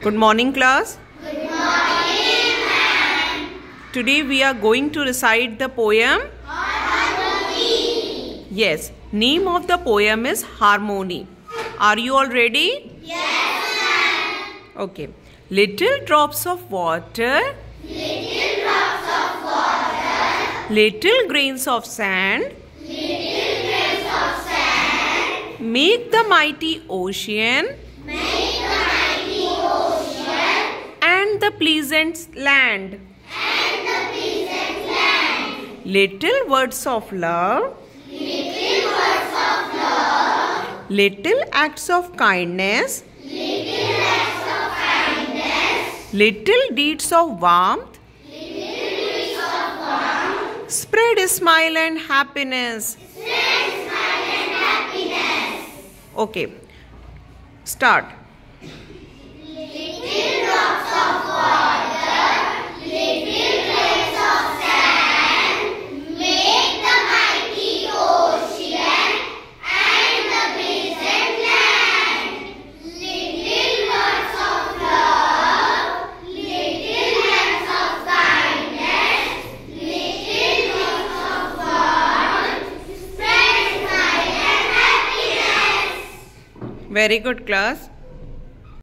Good morning, class. Good morning, ma'am. Today we are going to recite the poem Harmony. Yes, name of the poem is Harmony. Are you all ready? Yes, ma'am. Okay. Little drops of water. Little drops of water. Little grains of sand. Little grains of sand. Make the mighty ocean. The pleasant land. And the pleasant land. Little words of love. Little words of love. Little acts of kindness. Little acts of kindness. Little deeds of warmth. Spread a smile and happiness. Spread smile and happiness. Okay. Start. Very good, class.